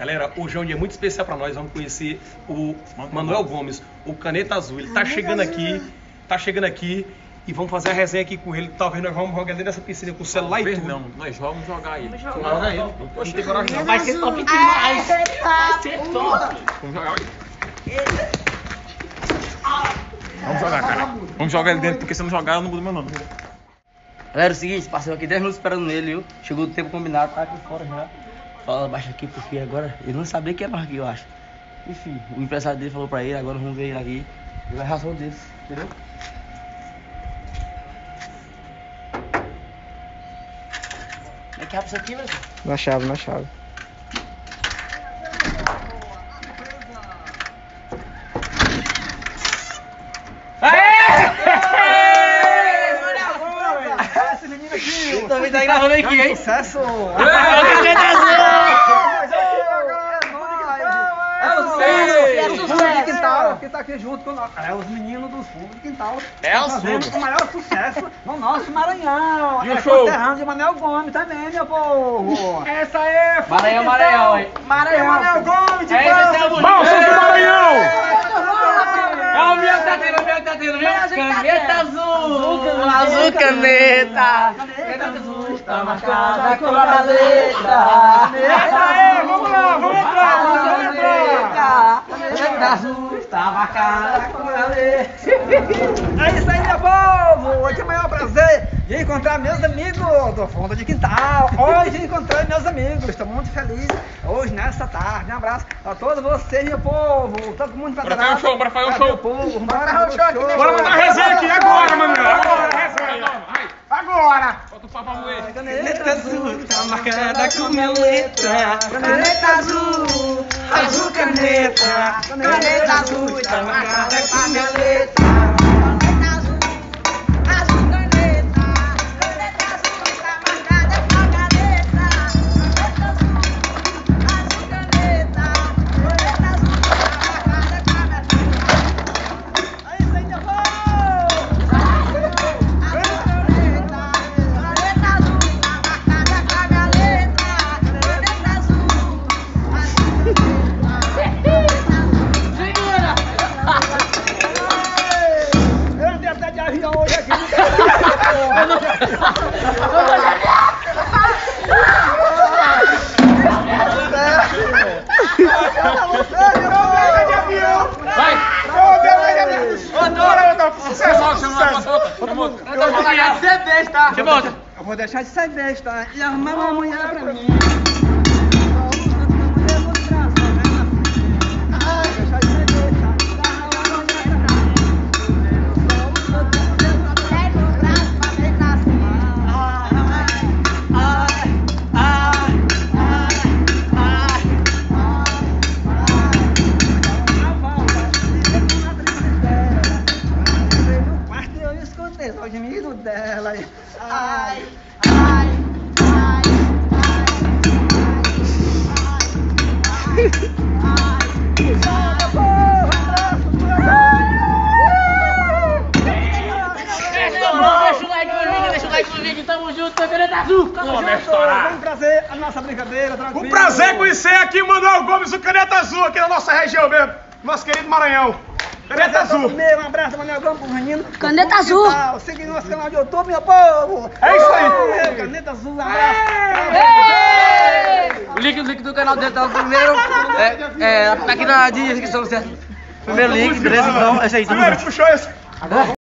Galera, hoje é um dia muito especial pra nós. Vamos conhecer o Manuel Gomes, o Caneta Azul. Ele tá chegando aqui, tá chegando aqui e vamos fazer a resenha aqui com ele. Talvez nós vamos jogar dentro dessa piscina com o celular e Talvez tudo. não, nós vamos jogar ele. Vamos jogar ele. Não tem coragem não. Vai ser top demais. Vai ser top. Vamos jogar ele. Vamos jogar, cara. Vamos jogar ele dentro, porque se não jogar, eu não mudo meu nome. Galera, é o seguinte, passei aqui 10 minutos esperando ele, viu? Chegou o tempo combinado, tá aqui fora já. Fala baixo aqui, porque agora ele não sabia que ia mais aqui, eu acho. Enfim, o empresário dele falou pra ele, agora vamos ver ele aqui. Ele vai ração dele, entendeu? Como é que abre isso aqui, velho? Na chave, na chave. Também tá gravando aqui, hein? Sucesso! É o sucesso! Fundo de quintal, que tá aqui junto com nós. É os meninos do fundo de quintal. É os Fazendo fundos. o maior sucesso no nosso Maranhão. E o é show? conterrâneo de Manel Gomes também, meu povo. Essa aí é fundo Maranhão, Maranhão, hein? Maranhão, Manel Gomes, de É, é o Vamos, São Maranhão! É o meu que tá o meu que tá? Caneta azul! Azul caneta! Caneta azul está marcada com a letra! Essa aí, vamos lá, vamos entrar, Azul vamos entrar. Caneta azul está marcada com a letra! É isso aí, meu povo! Hoje é o maior prazer de encontrar meus amigos do fundo de quintal. Hoje encontrei meus amigos, estou muito feliz. Hoje, nessa tarde, um abraço a todos vocês, meu povo. Todo mundo Bora fazer um show, bora fazer um show. Povo, bora. Bora a agora, Manuel. Agora, resenha. Agora! Bota o papo pra moer. Caneta azul, tá marcada com minha letra. Caneta azul, azul caneta. Caneta azul, tá marcada com minha letra. Eu vou deixar de ser besta e arrumar uma mulher pra mim. Escutei só o gemido dela. Ai, ai, ai, Deixa o like no vídeo, deixa o like no vídeo, tamo junto, caneta azul! Vamos trazer a nossa brincadeira, tranquilo. Um prazer conhecer aqui o Manuel Gomes, o Caneta Azul, aqui na nossa região mesmo. Nosso querido Maranhão. Caneta Azul. Primeiro, um abraço, Manuel Gomes, pro menino. Caneta azul. Siga nosso canal de YouTube, meu povo. É isso aí. É, Caneta azul, um abraço. O link, o link do canal dele tá no primeiro. É, é, aqui na descrição, certo? Primeiro link, beleza? Então, é isso aí, Primeiro puxou esse.